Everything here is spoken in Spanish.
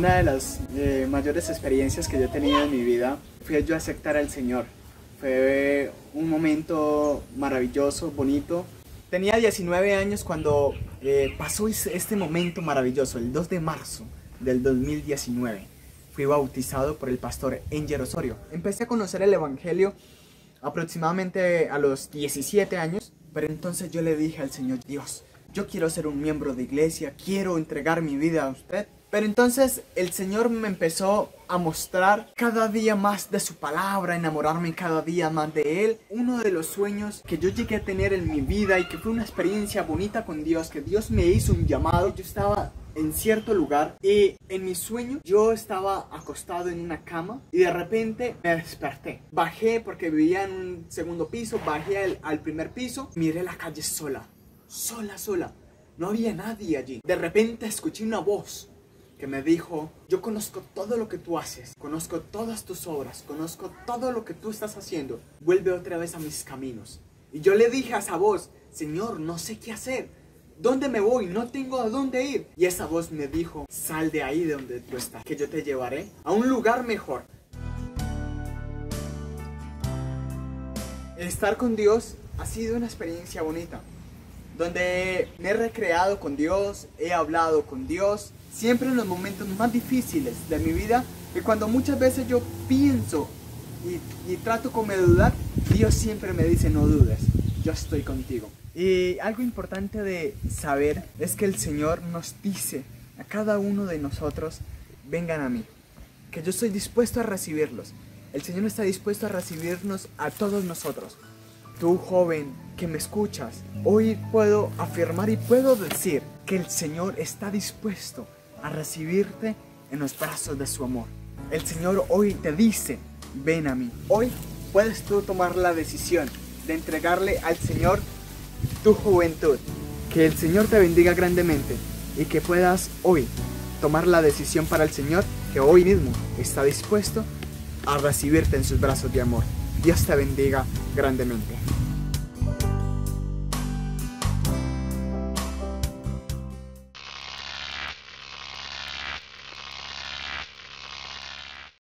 una de las eh, mayores experiencias que yo he tenido en mi vida fue yo aceptar al Señor. Fue un momento maravilloso, bonito. Tenía 19 años cuando eh, pasó este momento maravilloso, el 2 de marzo del 2019. Fui bautizado por el pastor Enger Osorio. Empecé a conocer el Evangelio aproximadamente a los 17 años, pero entonces yo le dije al Señor, Dios, yo quiero ser un miembro de iglesia, quiero entregar mi vida a usted. Pero entonces el Señor me empezó a mostrar cada día más de su palabra, enamorarme cada día más de Él. Uno de los sueños que yo llegué a tener en mi vida y que fue una experiencia bonita con Dios, que Dios me hizo un llamado. Yo estaba en cierto lugar y en mi sueño yo estaba acostado en una cama y de repente me desperté. Bajé porque vivía en un segundo piso, bajé al, al primer piso, miré la calle sola, sola, sola. No había nadie allí. De repente escuché una voz que me dijo, yo conozco todo lo que tú haces, conozco todas tus obras, conozco todo lo que tú estás haciendo, vuelve otra vez a mis caminos. Y yo le dije a esa voz, Señor, no sé qué hacer, ¿dónde me voy? No tengo a dónde ir. Y esa voz me dijo, sal de ahí de donde tú estás, que yo te llevaré a un lugar mejor. Estar con Dios ha sido una experiencia bonita donde me he recreado con Dios, he hablado con Dios, siempre en los momentos más difíciles de mi vida, y cuando muchas veces yo pienso y, trato como de dudar, Dios siempre me dice no dudes, yo estoy contigo. Y algo importante de saber es que el Señor nos dice a cada uno de nosotros, vengan a mí, que yo estoy dispuesto a recibirlos. El Señor está dispuesto a recibirnos a todos nosotros tú joven que me escuchas, hoy puedo afirmar y puedo decir que el Señor está dispuesto a recibirte en los brazos de su amor. El Señor hoy te dice, ven a mí. Hoy puedes tú tomar la decisión de entregarle al Señor tu juventud. Que el Señor te bendiga grandemente y que puedas hoy tomar la decisión para el Señor que hoy mismo está dispuesto a recibirte en sus brazos de amor. Dios te bendiga grandemente.